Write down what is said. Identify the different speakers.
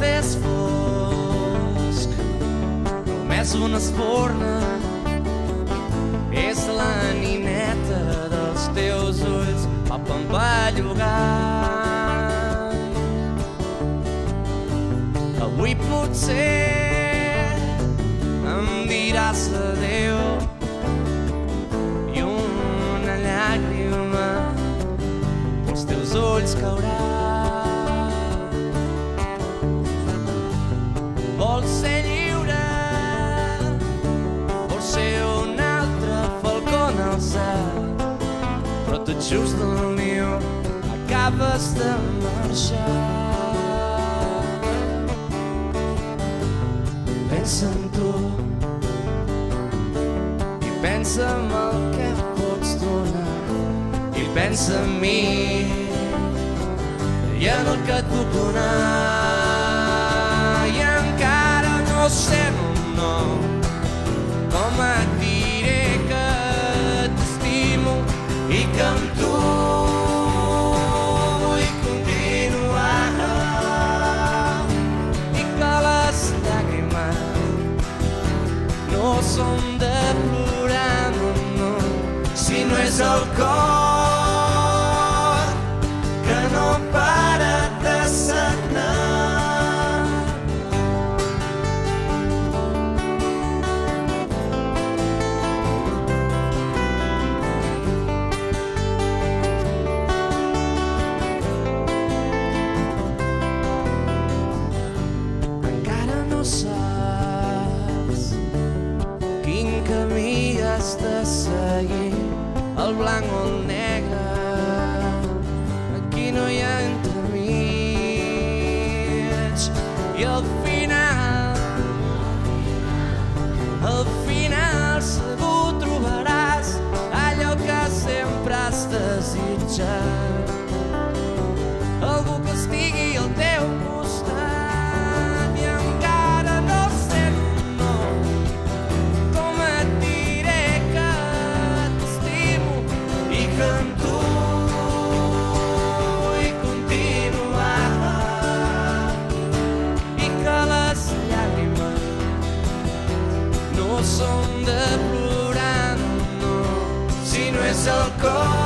Speaker 1: des fosc. Només una esforna és la nineta dels teus ulls, va pampallugar. Avui potser em diràs adeu i una llàgrima els teus ulls caurà. Just del niu acabes de marxar pensa en tu i pensa en el que pots donar i pensa en mi i en el que et puc donar són de plorar, no, no, si no és el cor blanc o el negre. Aquí no hi ha entremig. I al final, al final segur trobaràs allò que sempre has desitjat si no